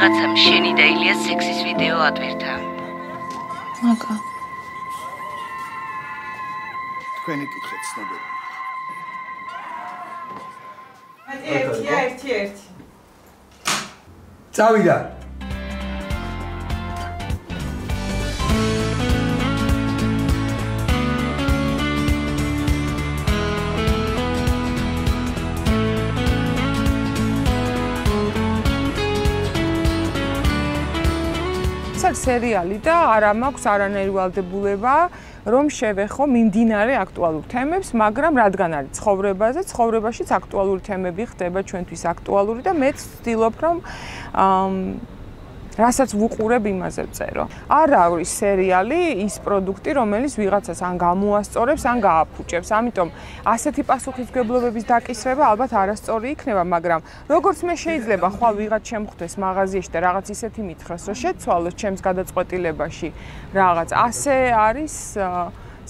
ვიღაცამ შენი და ილიას სექსის ვიდეო ადვირთა. მაგა. თქვენი კითხეთ ცნობები. ერთია, ერთი, ერთი. წავიდა. სერიალი და არა მაქვს არანაირი ვალდებულება რომ შევეხო მიმდინარე აქტუალურ თემებს, მაგრამ რადგან არის ცხოვრებაზე, ცხოვრებაშიც აქტუალური თემები ხდება ჩვენთვის აქტუალური და მეც ვცდილობ რომ რასაც ვუყურებ იმაზე წერო. არ არის სერიალი ის პროდუქტი, რომელიც ვიღაცას ან გამოასწორებს, ან გააფუჭებს. ამიტომ ასეთი პასუხისგებლობების დაკისრება ალბათ არასწორი იქნება, მაგრამ როგორც მე შეიძლება ხვალ ვიღაც შემხვდეს მაღაზიაში და რაღაც ისეთი მითხრას, რომ შეცვალოს ჩემს გადაწყვეტილებაში რაღაც. ასე არის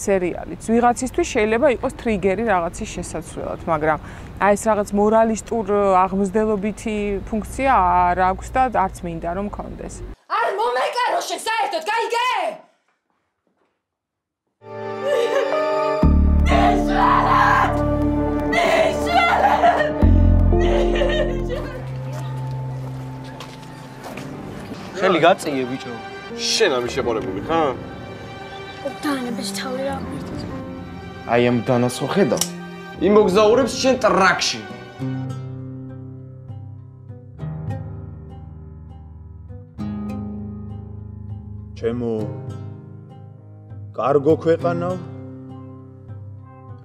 სერიალიც. ვიღაცისთვის შეიძლება იყოს ტრიგერი რაღაცის შესაძლებლად, მაგრამ აი ეს რაღაც მორალისტურ აღმზრდელობითი ფუნქცია არ აქვს და არც მინდა რომ კონდეს. არ მომეკარო შენ საერთოდ, გაიგე? ხელი გაწიე ბიჭო. შენ ამის შეყოლებული ხა? დანების თავი რა აი ამ დანას ხო ხედავ? იმოგზაურებს შენ ტრაქში. ჩემო კარგო ქვეყანავ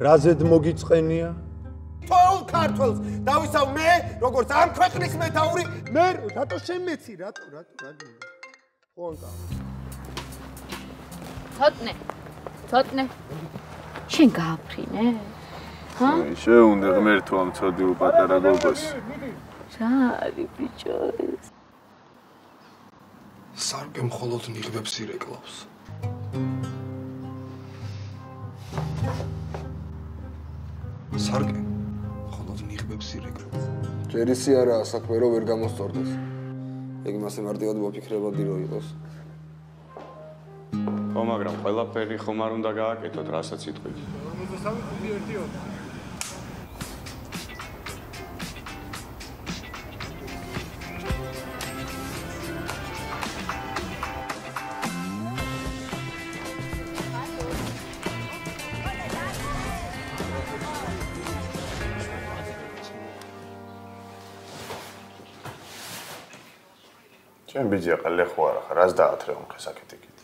რაზედ მოგიწყენია? თოილ ქართულს დავისავ მე როგორც ამ ქვეყნის მეტაური მე რატო შემეცი? რატო რატო რატო ხონკა ცოტნე ცოტნე. შენ გააფრინე ჰა? შეუნდა ღმერთო ამ ცოდი უპატარა გოგოს. რა არის ბიჭო ეს სარკე მხოლოდ ნიღბებს ირეკლავს. სარკე მხოლოდ ნიღბებს ირეკლავს. ჯერ ისი არაა საქმე რომ ვერ გამოსწორდეს. ეგ მასე მარტივად მოფიქრებოდი რომ იყოს ხო, მაგრამ ყველაფერი ხომ არ უნდა გააკეთოთ, რასაც იტყვით. 53 ხუთი 1 2 ჩემ ბიჭი აყალე ხო არა ხარ, რას დაათრე ამ ხესაკეთი კი.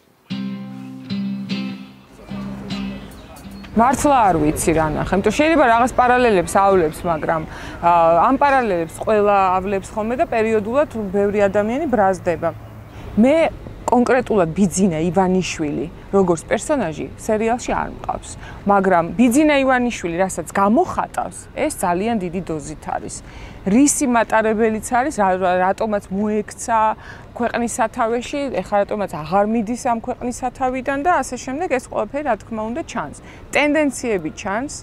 მართლა არ ვიცი რა ნახე. იმიტომ შეიძლება რაღაც პარალელებს ავლებს, მაგრამ ამ პარალელებს ყველა ავლებს ხოლმე და პერიოდულად ბევრი ადამიანი ბრაზდება. მე კონკრეტულად ბიძინა ივანიშვილი როგორც პერსონაჟი სერიალში არ მყავს, მაგრამ ბიძინა ივანიშვილი, რასაც გამოხატავს, ეს ძალიან დიდი დოზით არის. რისი მატარებელიც არის, რატომაც მოექცა ქვეყნის სათავეში, ეხლა რატომაც აღარ მიდის ამ ქვეყნის სათავიდან და ასე შემდეგ, ეს ყველაფერი რა თქმა უნდა ჩანს. ტენდენციები ჩანს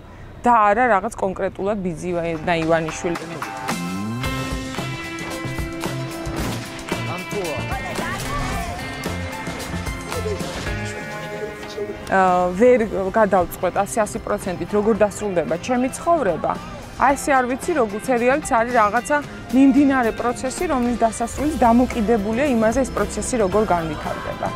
და არა რაღაც კონკრეტულად ბიძინა ივანიშვილი. ვერ გადავწყვეტ 100%-ით როგორ დასრულდება ჩემი ცხოვრება. აი ესე არ ვიცი როგორ სერიალიც არის რაღაცა მიმდინარე პროცესი, რომლის დასასრულიც დამოკიდებულია იმაზე ეს პროცესი როგორ განვითარდება.